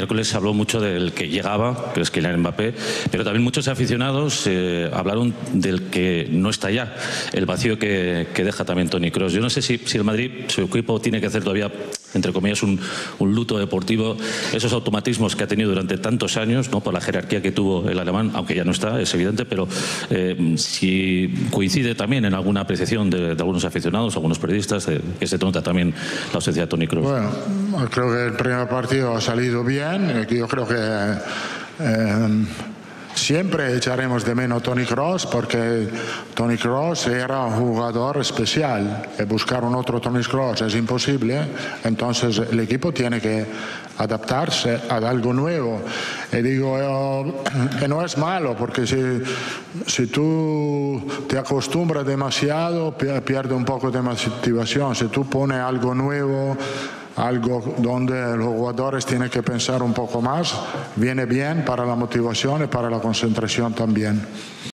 miércoles se habló mucho del que llegaba, que es Kylian Mbappé, pero también muchos aficionados eh, hablaron del que no está ya, el vacío que, deja también Tony Cross. Yo no sé si el Madrid, su equipo, tiene que hacer todavía entre comillas, un, luto deportivo, esos automatismos que ha tenido durante tantos años, ¿no? por la jerarquía que tuvo el alemán, aunque ya no está, es evidente, pero eh, si coincide también en alguna apreciación de, algunos aficionados, algunos periodistas, eh, que se nota también la ausencia de Tony Kroos. Bueno, creo que el primer partido ha salido bien, yo creo que... Eh, Siempre echaremos de menos Tony Cross porque Tony Cross era un jugador especial y buscar un otro Tony Cross es imposible, entonces el equipo tiene que adaptarse a algo nuevo. Y digo, eh, no es malo porque si, si tú te acostumbras demasiado, pierde un poco de motivación. Si tú pones algo nuevo, algo donde los jugadores tienen que pensar un poco más, viene bien para la motivación y para la concentración también.